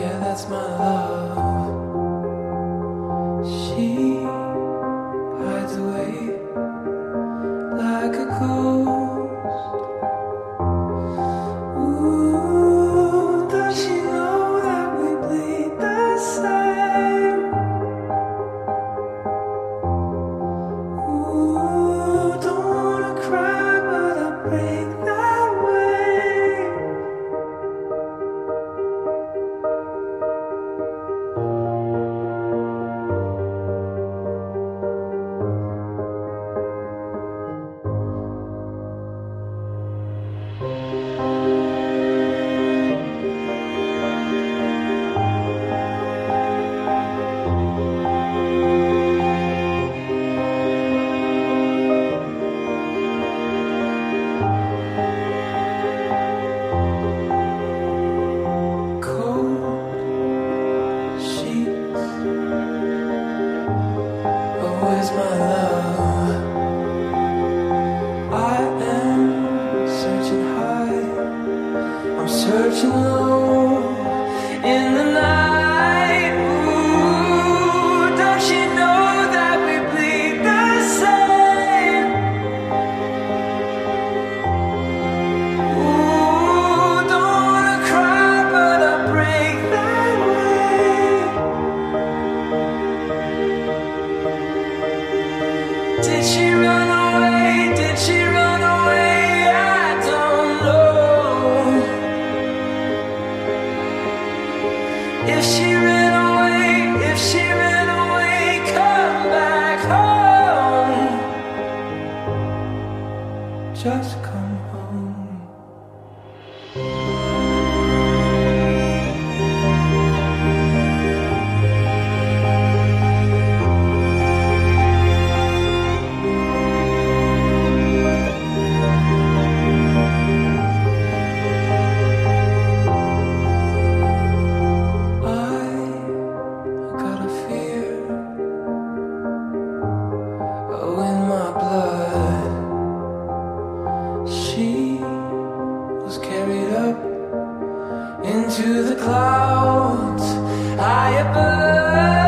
Yeah, that's my love. searching low. If she ran away, if she ran away, come back home. Just the clouds, I above.